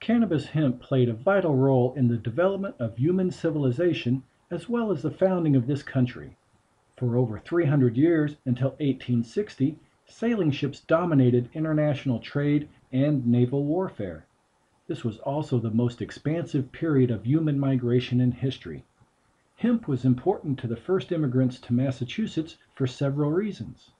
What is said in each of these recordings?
Cannabis hemp played a vital role in the development of human civilization as well as the founding of this country. For over 300 years, until 1860, sailing ships dominated international trade and naval warfare. This was also the most expansive period of human migration in history. Hemp was important to the first immigrants to Massachusetts for several reasons.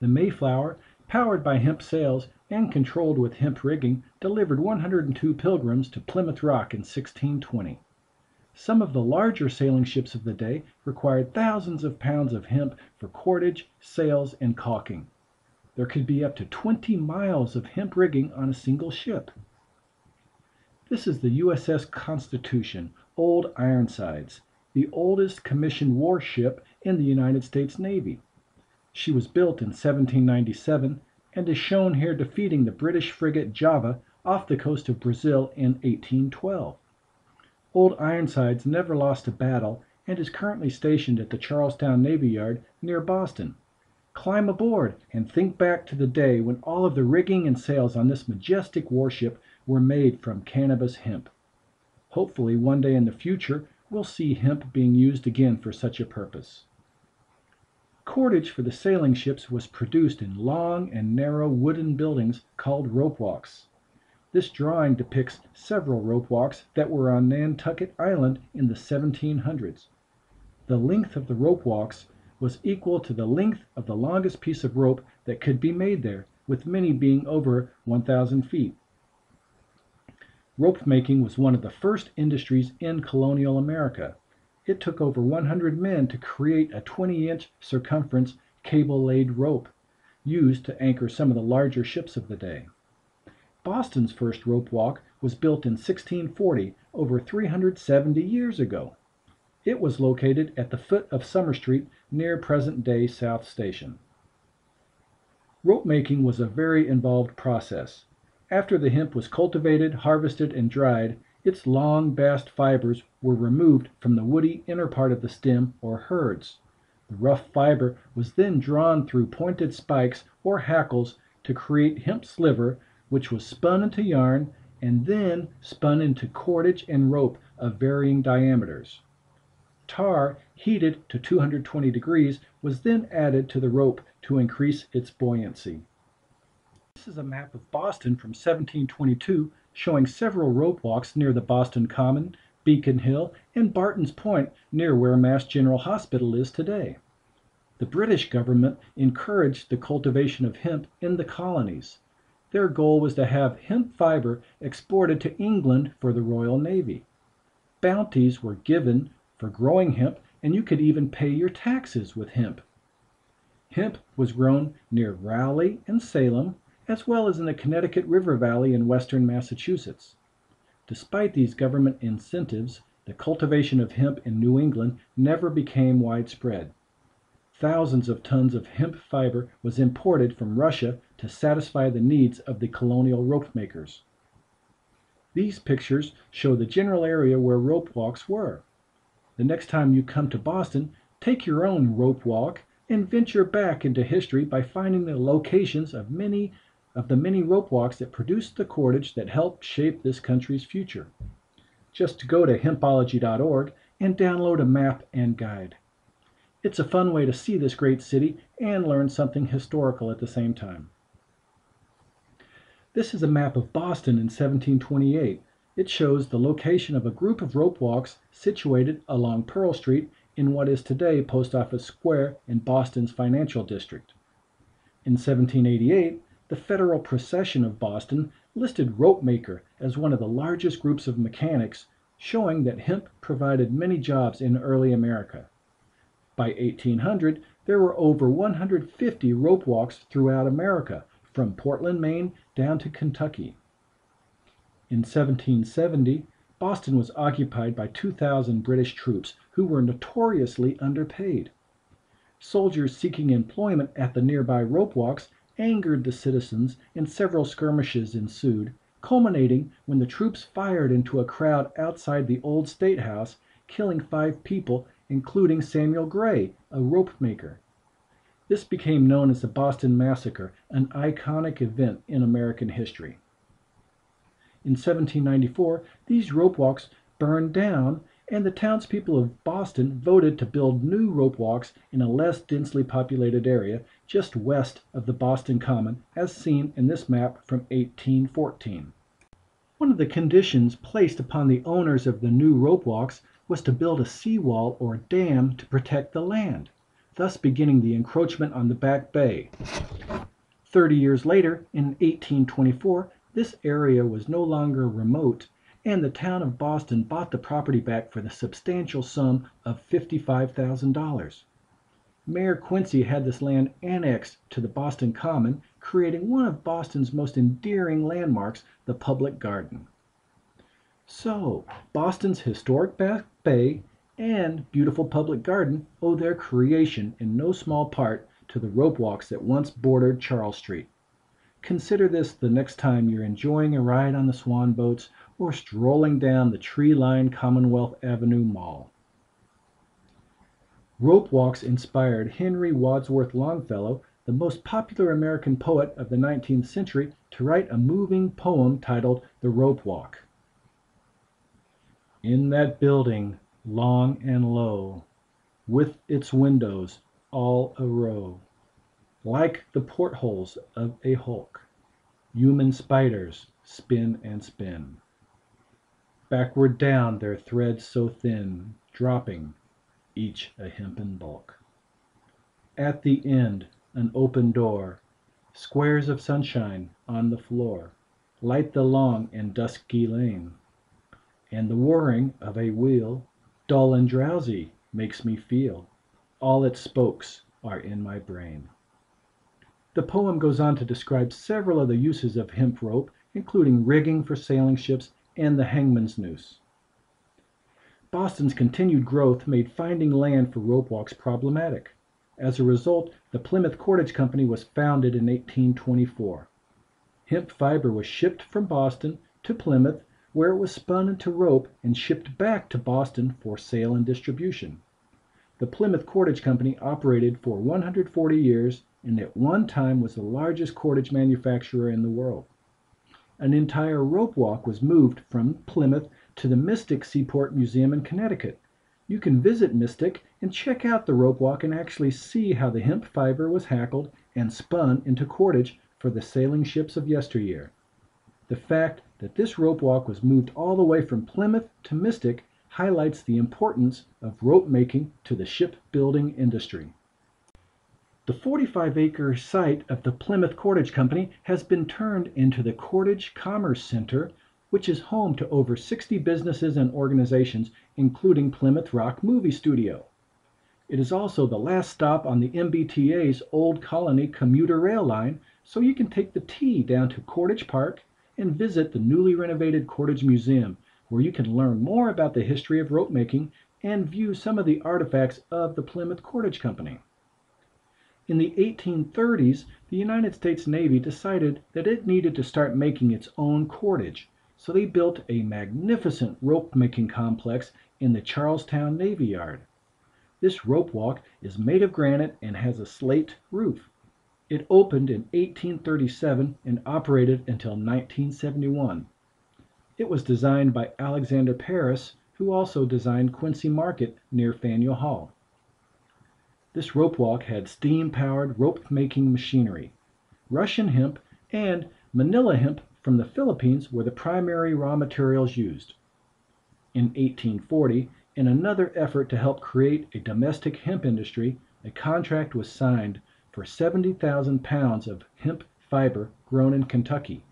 The Mayflower, powered by hemp sails and controlled with hemp rigging, delivered 102 pilgrims to Plymouth Rock in 1620. Some of the larger sailing ships of the day required thousands of pounds of hemp for cordage, sails, and caulking. There could be up to 20 miles of hemp rigging on a single ship. This is the U.S.S. Constitution, Old Ironsides, the oldest commissioned warship in the United States Navy. She was built in 1797 and is shown here defeating the British frigate Java off the coast of Brazil in 1812. Old Ironsides never lost a battle and is currently stationed at the Charlestown Navy Yard near Boston. Climb aboard and think back to the day when all of the rigging and sails on this majestic warship were made from cannabis hemp. Hopefully, one day in the future, we'll see hemp being used again for such a purpose. Cordage for the sailing ships was produced in long and narrow wooden buildings called rope walks. This drawing depicts several rope walks that were on Nantucket Island in the 1700s. The length of the rope walks was equal to the length of the longest piece of rope that could be made there, with many being over 1,000 feet. Rope making was one of the first industries in colonial America. It took over 100 men to create a 20 inch circumference cable laid rope, used to anchor some of the larger ships of the day. Boston's first rope walk was built in 1640, over 370 years ago. It was located at the foot of Summer Street near present day South Station. Rope making was a very involved process. After the hemp was cultivated, harvested, and dried, its long, bast fibers were removed from the woody inner part of the stem or hurds. The rough fiber was then drawn through pointed spikes or hackles to create hemp sliver, which was spun into yarn and then spun into cordage and rope of varying diameters. Tar, heated to 220 degrees, was then added to the rope to increase its buoyancy. This is a map of Boston from 1722 showing several rope walks near the Boston Common, Beacon Hill, and Barton's Point near where Mass General Hospital is today. The British government encouraged the cultivation of hemp in the colonies. Their goal was to have hemp fiber exported to England for the Royal Navy. Bounties were given for growing hemp, and you could even pay your taxes with hemp. Hemp was grown near Raleigh and Salem, as well as in the Connecticut River Valley in western Massachusetts. Despite these government incentives, the cultivation of hemp in New England never became widespread. Thousands of tons of hemp fiber was imported from Russia to satisfy the needs of the colonial rope makers. These pictures show the general area where rope walks were. The next time you come to Boston, take your own rope walk and venture back into history by finding the locations of many of the many rope walks that produced the cordage that helped shape this country's future. Just go to hempology.org and download a map and guide. It's a fun way to see this great city and learn something historical at the same time. This is a map of Boston in 1728. It shows the location of a group of rope walks situated along Pearl Street in what is today Post Office Square in Boston's financial district. In 1788, the Federal Procession of Boston listed rope maker as one of the largest groups of mechanics, showing that hemp provided many jobs in early America. By 1800, there were over 150 rope walks throughout America, from Portland, Maine down to Kentucky. In 1770, Boston was occupied by 2,000 British troops who were notoriously underpaid. Soldiers seeking employment at the nearby rope walks angered the citizens and several skirmishes ensued, culminating when the troops fired into a crowd outside the old State House, killing five people, including Samuel Gray, a rope maker. This became known as the Boston Massacre, an iconic event in American history. In 1794 these rope walks burned down and the townspeople of Boston voted to build new rope walks in a less densely populated area just west of the Boston Common as seen in this map from 1814. One of the conditions placed upon the owners of the new rope walks was to build a seawall or dam to protect the land, thus beginning the encroachment on the Back Bay. Thirty years later, in 1824, this area was no longer remote and the town of Boston bought the property back for the substantial sum of $55,000. Mayor Quincy had this land annexed to the Boston Common, creating one of Boston's most endearing landmarks, the Public Garden. So, Boston's historic Back Bay and beautiful Public Garden owe their creation in no small part to the rope walks that once bordered Charles Street. Consider this the next time you're enjoying a ride on the swan boats or strolling down the tree-lined Commonwealth Avenue Mall. Rope walks inspired Henry Wadsworth Longfellow, the most popular American poet of the 19th century, to write a moving poem titled The Rope Walk. In that building, long and low, with its windows all a row, like the portholes of a hulk, Human spiders spin and spin. Backward down their threads so thin, Dropping, each a hempen bulk. At the end an open door, Squares of sunshine on the floor Light the long and dusky lane, And the whirring of a wheel, Dull and drowsy, makes me feel All its spokes are in my brain. The poem goes on to describe several other uses of hemp rope, including rigging for sailing ships and the hangman's noose. Boston's continued growth made finding land for rope walks problematic. As a result, the Plymouth Cordage Company was founded in 1824. Hemp fiber was shipped from Boston to Plymouth, where it was spun into rope and shipped back to Boston for sale and distribution. The Plymouth Cordage Company operated for 140 years and at one time was the largest cordage manufacturer in the world. An entire rope walk was moved from Plymouth to the Mystic Seaport Museum in Connecticut. You can visit Mystic and check out the rope walk and actually see how the hemp fiber was hackled and spun into cordage for the sailing ships of yesteryear. The fact that this rope walk was moved all the way from Plymouth to Mystic highlights the importance of rope making to the shipbuilding industry. The 45 acre site of the Plymouth Cordage Company has been turned into the Cordage Commerce Center, which is home to over 60 businesses and organizations, including Plymouth Rock Movie Studio. It is also the last stop on the MBTA's Old Colony commuter rail line, so you can take the T down to Cordage Park and visit the newly renovated Cordage Museum, where you can learn more about the history of rope making and view some of the artifacts of the Plymouth Cordage Company. In the 1830's the United States Navy decided that it needed to start making its own cordage, so they built a magnificent rope making complex in the Charlestown Navy Yard. This rope walk is made of granite and has a slate roof. It opened in 1837 and operated until 1971. It was designed by Alexander Parris, who also designed Quincy Market near Faneuil Hall. This rope walk had steam-powered rope-making machinery. Russian hemp and Manila hemp from the Philippines were the primary raw materials used. In 1840, in another effort to help create a domestic hemp industry, a contract was signed for 70,000 pounds of hemp fiber grown in Kentucky.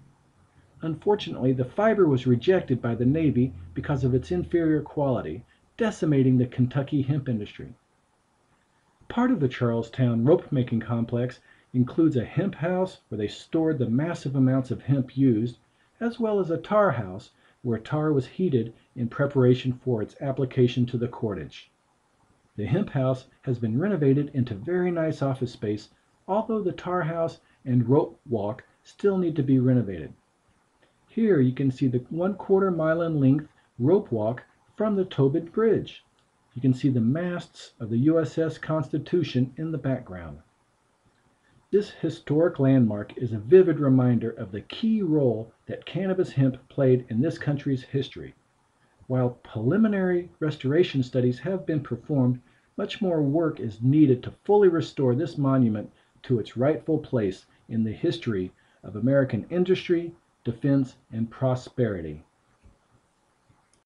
Unfortunately, the fiber was rejected by the Navy because of its inferior quality, decimating the Kentucky hemp industry. Part of the Charlestown rope making complex includes a hemp house where they stored the massive amounts of hemp used, as well as a tar house where tar was heated in preparation for its application to the cordage. The hemp house has been renovated into very nice office space, although the tar house and rope walk still need to be renovated. Here you can see the one quarter mile in length rope walk from the Tobin Bridge. You can see the masts of the USS Constitution in the background. This historic landmark is a vivid reminder of the key role that cannabis hemp played in this country's history. While preliminary restoration studies have been performed, much more work is needed to fully restore this monument to its rightful place in the history of American industry, defense, and prosperity.